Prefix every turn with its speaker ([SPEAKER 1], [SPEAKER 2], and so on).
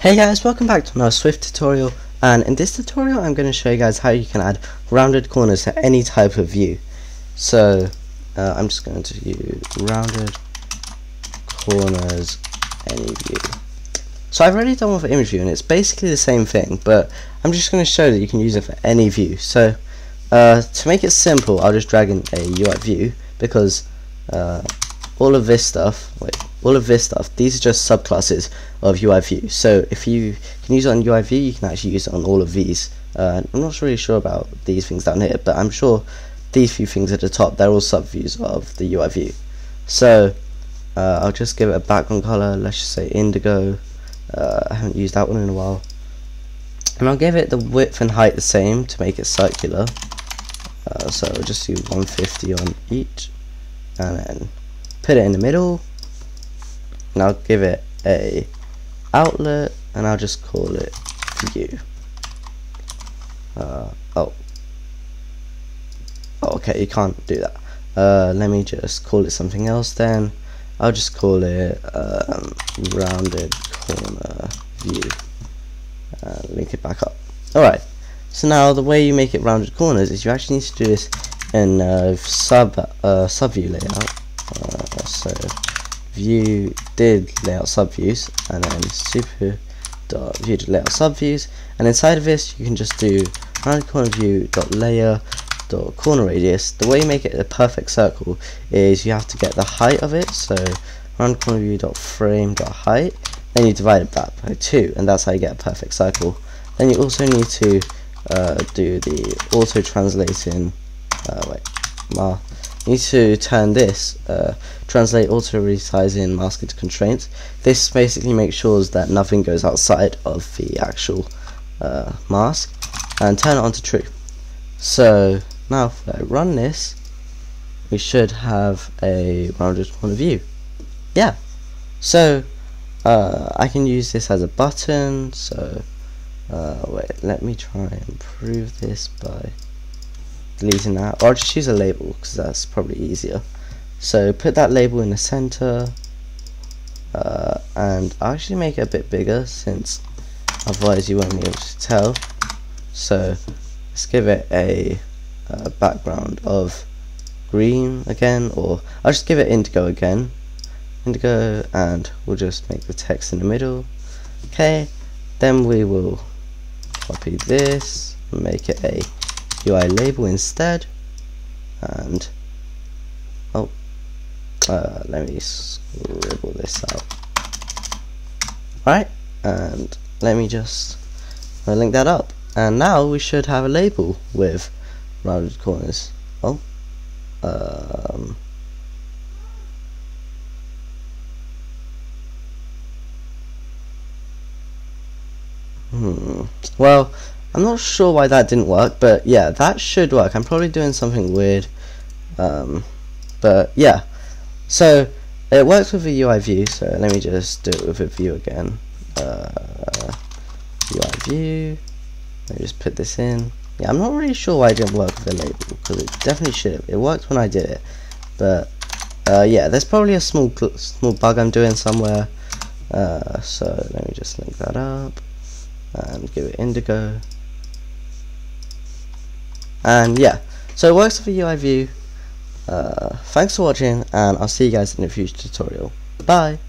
[SPEAKER 1] Hey guys, welcome back to another Swift tutorial and in this tutorial I'm going to show you guys how you can add rounded corners to any type of view. So uh, I'm just going to use rounded corners any view. So I've already done one for image view and it's basically the same thing but I'm just going to show that you can use it for any view. So uh, to make it simple I'll just drag in a UI view because uh, all of this stuff, wait, all of this stuff, these are just subclasses of UI view. So if you can use it on UI view, you can actually use it on all of these. Uh, I'm not really sure about these things down here, but I'm sure these few things at the top, they're all subviews of the UI view. So uh, I'll just give it a background color, let's just say indigo. Uh, I haven't used that one in a while. And I'll give it the width and height the same to make it circular. Uh, so I'll just do 150 on each and then put it in the middle and I'll give it a outlet and I'll just call it view uh, oh. oh okay you can't do that. Uh, let me just call it something else then. I'll just call it um, rounded corner view. Uh, link it back up. Alright. So now the way you make it rounded corners is you actually need to do this in uh, sub uh, sub view layout. Uh, so view did layout subviews and then super dot view did layout subviews. And inside of this you can just do round corner view dot layer dot corner radius. The way you make it a perfect circle is you have to get the height of it. So round corner view dot frame dot height. Then you divide back by two and that's how you get a perfect circle. Then you also need to uh, do the auto translating uh, wait need to turn this uh, translate auto resizing mask into constraints. This basically makes sure that nothing goes outside of the actual uh, mask and turn it on to true so now if I run this we should have a rounded point of view. Yeah. So uh, I can use this as a button. So uh, wait let me try and improve this by deleting that. Or I'll just use a label because that's probably easier. So put that label in the center uh, and I'll actually make it a bit bigger since otherwise you won't be able to tell. So let's give it a, a background of green again or I'll just give it indigo again. Indigo and we'll just make the text in the middle. Okay then we will copy this make it a UI label instead and oh uh, let me scribble this out. Right and let me just uh, link that up. And now we should have a label with rounded corners. Oh um, hmm well I'm not sure why that didn't work, but yeah, that should work. I'm probably doing something weird. Um, but yeah, so it works with a UI view, so let me just do it with a view again. Uh, UI view, let me just put this in. Yeah, I'm not really sure why it didn't work with the label, because it definitely should have. It worked when I did it, but uh, yeah, there's probably a small small bug I'm doing somewhere. Uh, so let me just link that up and give it indigo and yeah so it works for UI view. Uh, thanks for watching and I'll see you guys in a future tutorial. Bye